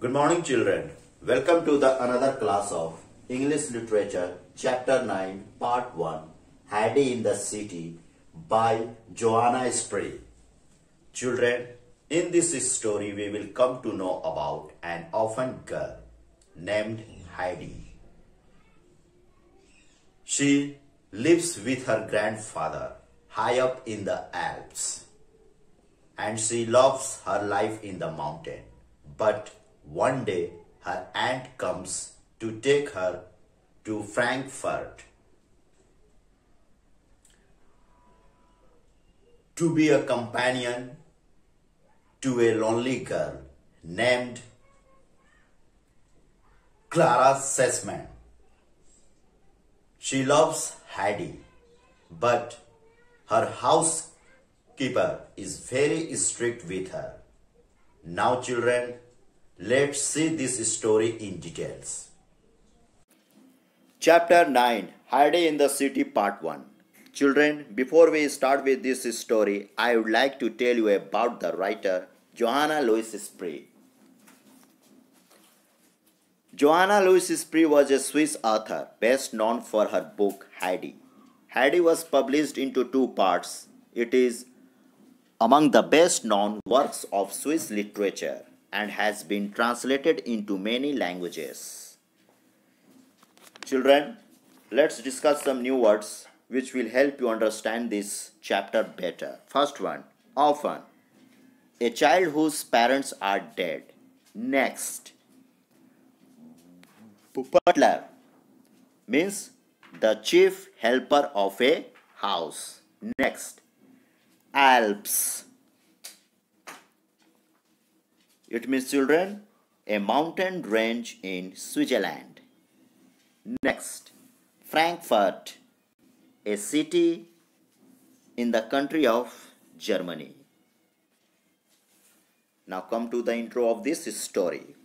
Good morning, children. Welcome to the another class of English Literature, Chapter 9, Part 1, Heidi in the City by Johanna Spyri. Children, in this story, we will come to know about an orphan girl named Heidi. She lives with her grandfather high up in the Alps and she loves her life in the mountain. But one day her aunt comes to take her to Frankfurt to be a companion to a lonely girl named Clara Sesemann. She loves Heidi, but her housekeeper is very strict with her. Now, children, let's see this story in details. Chapter 9 Heidi in the City Part 1 Children, before we start with this story, I would like to tell you about the writer Johanna Louise Spyri. Johanna Louise Spyri was a Swiss author best known for her book Heidi. Heidi was published into two parts. It is among the best known works of Swiss literature and has been translated into many languages. Children, let's discuss some new words which will help you understand this chapter better. First one, orphan. A child whose parents are dead. Next, butler means the chief helper of a house. Next, Alps. It means children, a mountain range in Switzerland. Next, Frankfurt, a city in the country of Germany. Now come to the intro of this story.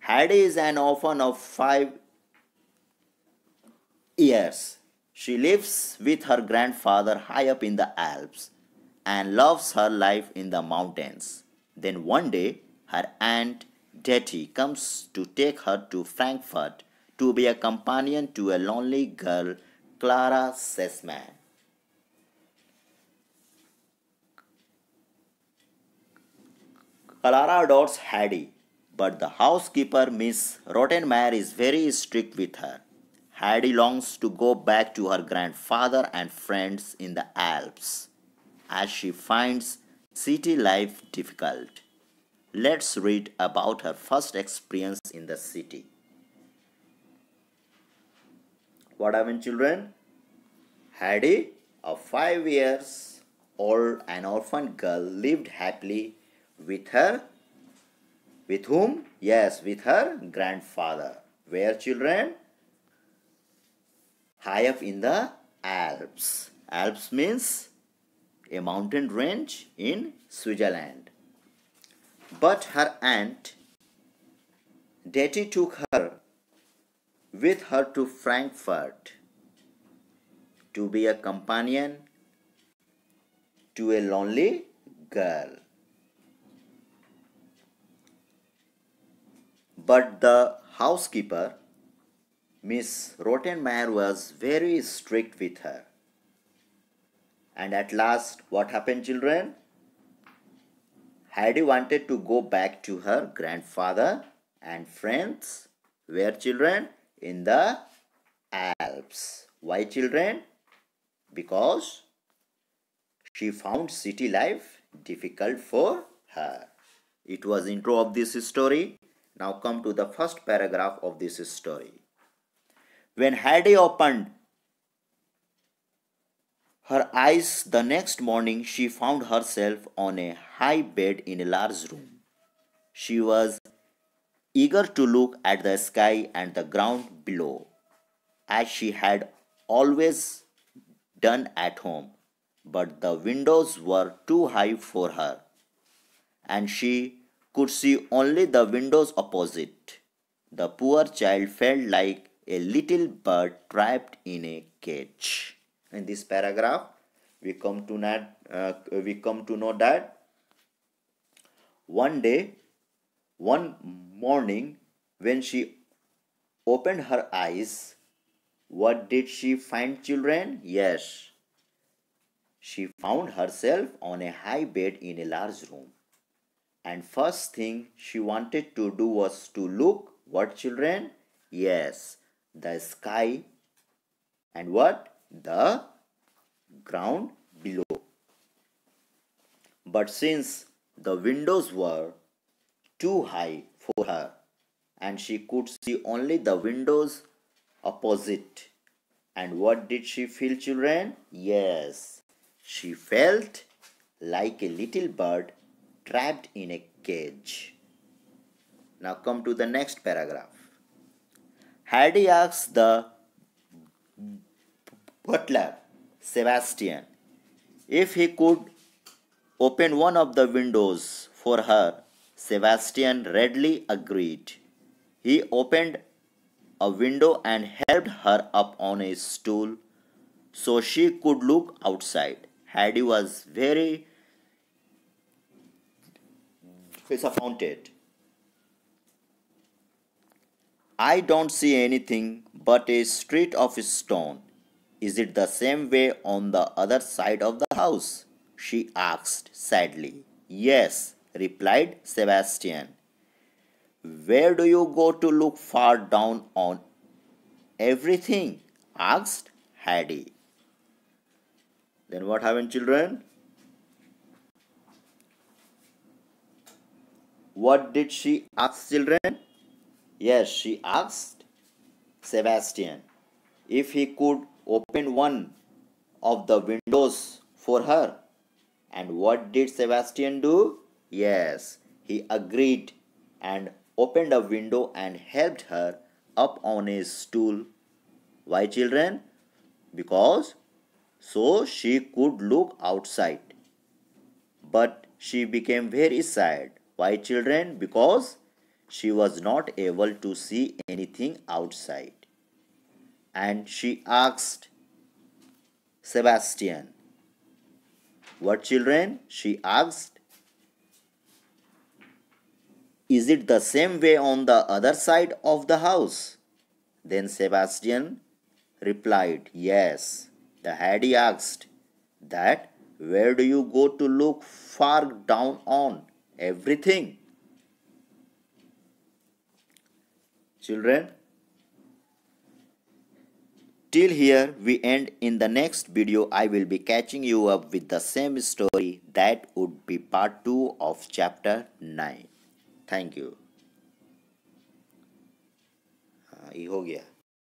Heidi is an orphan of five years. She lives with her grandfather high up in the Alps and loves her life in the mountains. Then one day, her aunt Deti comes to take her to Frankfurt to be a companion to a lonely girl, Clara Sesemann. Clara adores Heidi, but the housekeeper, Miss Rottenmeier, is very strict with her. Heidi longs to go back to her grandfather and friends in the Alps as she finds city life difficult. Let's read about her first experience in the city. What happened, children? Heidi, a five years old an orphan girl, lived happily with her. With whom? Yes, with her grandfather. Where, children? High up in the Alps. Alps means a mountain range in Switzerland. But her aunt, Deti took her with her to Frankfurt to be a companion to a lonely girl. But the housekeeper, Miss Rottenmeier, was very strict with her. And at last, what happened, children? Heidi wanted to go back to her grandfather and friends. Where, children? In the Alps. Why, children? Because she found city life difficult for her. It was intro of this story. Now come to the first paragraph of this story. When Heidi opened her eyes the next morning, she found herself on a high bed in a large room. She was eager to look at the sky and the ground below, as she had always done at home. But the windows were too high for her, and she could see only the windows opposite. The poor child felt like a little bird trapped in a cage in this paragraph we come to that uh, we come to know that one day One morning, when she opened her eyes, what did she find, children? Yes, she found herself on a high bed in a large room. And first thing she wanted to do was to look what, children? Yes, the sky and what? The ground below. But since the windows were too high for her and she could see only the windows opposite. And what did she feel, children? Yes, she felt like a little bird trapped in a cage. Now come to the next paragraph. Heidi asks the butler, Sebastian, if he could open one of the windows for her. Sebastian readily agreed. He opened a window and helped her up on a stool so she could look outside. Heidi was very disappointed. I don't see anything but a street of stone. Is it the same way on the other side of the house? she asked sadly. Yes, replied Sebastian. Where do you go to look far down on everything? asked Heidi. Then what happened, children? What did she ask, children? Yes, she asked Sebastian if he could open one of the windows for her. And what did Sebastian do? Yes, he agreed and opened a window and helped her up on a stool. Why, children? Because so she could look outside. But she became very sad. Why, children? Because she was not able to see anything outside. And she asked Sebastian, What, children? She asked. Is it the same way on the other side of the house? Then Sebastian replied, Yes. The Heidi asked, That where do you go to look far down on everything? Children, till here we end. In the next video, I will be catching you up with the same story that would be part 2 of chapter 9. Thank you हाँ ये हो गया